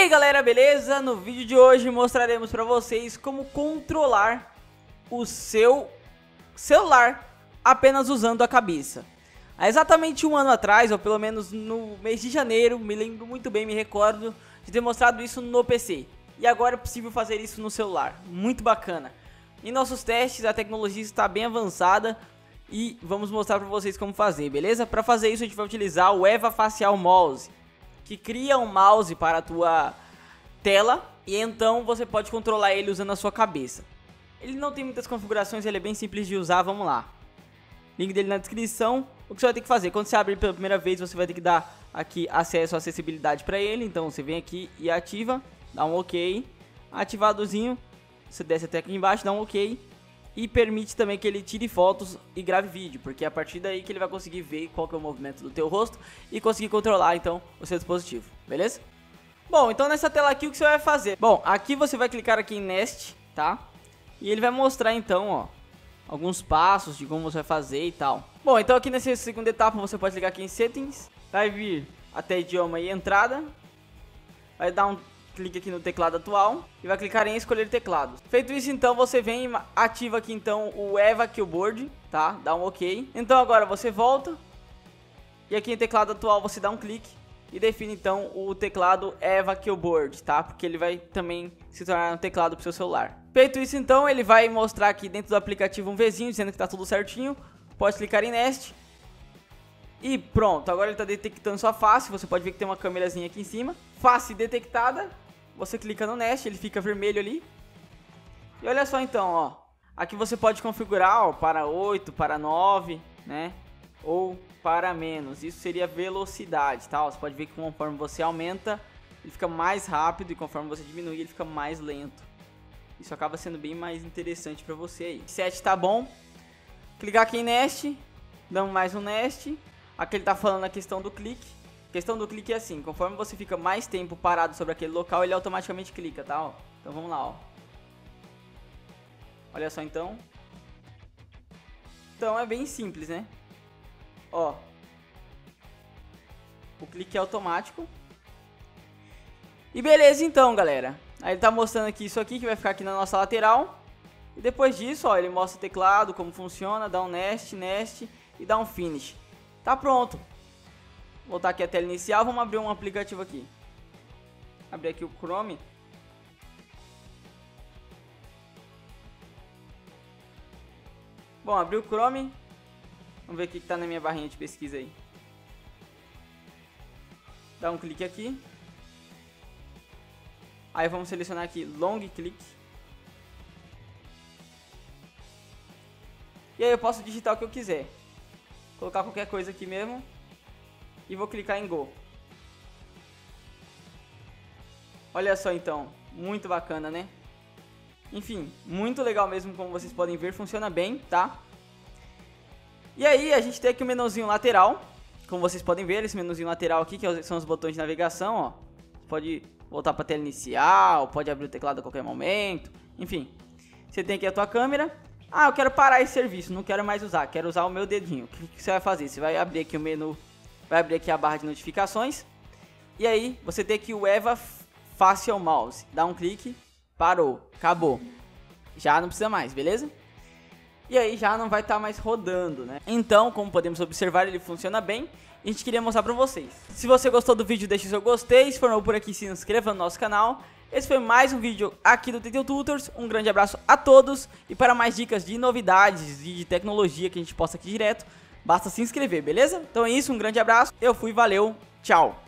aí galera, beleza? No vídeo de hoje mostraremos para vocês como controlar o seu celular apenas usando a cabeça. Há exatamente um ano atrás, ou pelo menos no mês de janeiro, me lembro muito bem, me recordo de ter mostrado isso no PC. E agora é possível fazer isso no celular, muito bacana. Em nossos testes a tecnologia está bem avançada e vamos mostrar para vocês como fazer, beleza? Para fazer isso a gente vai utilizar o Eva Facial Mouse, que cria um mouse para a tua tela e então você pode controlar ele usando a sua cabeça. Ele não tem muitas configurações, ele é bem simples de usar, vamos lá. Link dele na descrição. O que você vai ter que fazer? Quando você abrir pela primeira vez, você vai ter que dar aqui acesso à acessibilidade para ele. Então você vem aqui e ativa, dá um OK. Ativadozinho, você desce até aqui embaixo, dá um OK e permite também que ele tire fotos e grave vídeo, porque é a partir daí que ele vai conseguir ver qual que é o movimento do teu rosto e conseguir controlar então o seu dispositivo, beleza? Bom, então nessa tela aqui o que você vai fazer? Bom, aqui você vai clicar aqui em Nest, tá? E ele vai mostrar então, ó, alguns passos de como você vai fazer e tal. Bom, então aqui nessa segunda etapa você pode clicar aqui em Settings, vai vir até idioma e entrada, vai dar um clique aqui no teclado atual e vai clicar em escolher teclados. Feito isso, então, você vem e ativa aqui, então, o Eva Keyboard, tá? Dá um OK. Então, agora você volta e aqui em teclado atual você dá um clique e define, então, o teclado Eva Keyboard, tá? Porque ele vai também se tornar um teclado para seu celular. Feito isso, então, ele vai mostrar aqui dentro do aplicativo um Vzinho, dizendo que está tudo certinho. Pode clicar em Nest. E pronto, agora ele está detectando sua face, você pode ver que tem uma câmerazinha aqui em cima. Face detectada, você clica no Nest, ele fica vermelho ali. E olha só então, ó. Aqui você pode configurar ó, para 8, para 9, né? Ou para menos. Isso seria velocidade, tá? Você pode ver que conforme você aumenta, ele fica mais rápido e conforme você diminui, ele fica mais lento. Isso acaba sendo bem mais interessante para você aí. 7 tá bom. Clicar aqui em Nest, damos mais um Nest. Aqui ele tá falando a questão do clique. Questão do clique é assim, conforme você fica mais tempo parado sobre aquele local, ele automaticamente clica, tá? Ó. Então vamos lá, ó. Olha só então. Então é bem simples, né? Ó. O clique é automático. E beleza então, galera. Aí ele tá mostrando aqui isso aqui, que vai ficar aqui na nossa lateral. E depois disso, ó, ele mostra o teclado, como funciona, dá um nest, nest e dá um finish. Tá pronto voltar aqui a tela inicial, vamos abrir um aplicativo aqui. Abrir aqui o Chrome. Bom, abri o Chrome. Vamos ver o que está na minha barrinha de pesquisa aí. Dá um clique aqui. Aí vamos selecionar aqui Long Click. E aí eu posso digitar o que eu quiser. Colocar qualquer coisa aqui mesmo e vou clicar em Go. Olha só então, muito bacana, né? Enfim, muito legal mesmo, como vocês podem ver, funciona bem, tá? E aí, a gente tem aqui o menuzinho lateral, como vocês podem ver, esse menuzinho lateral aqui, que é são os botões de navegação, ó. Pode voltar para a tela inicial, pode abrir o teclado a qualquer momento, enfim. Você tem aqui a tua câmera. Ah, eu quero parar esse serviço, não quero mais usar, quero usar o meu dedinho. O que você vai fazer? Você vai abrir aqui o menu vai abrir aqui a barra de notificações. E aí, você tem aqui o Eva Facial Mouse. Dá um clique, parou, acabou. Já não precisa mais, beleza? E aí já não vai estar tá mais rodando, né? Então, como podemos observar, ele funciona bem. E a gente queria mostrar pra vocês. Se você gostou do vídeo, deixe seu gostei. Se for novo por aqui, se inscreva no nosso canal. Esse foi mais um vídeo aqui do TT Tutors. Um grande abraço a todos. E para mais dicas de novidades e de tecnologia que a gente posta aqui direto, Basta se inscrever, beleza? Então é isso, um grande abraço, eu fui, valeu, tchau!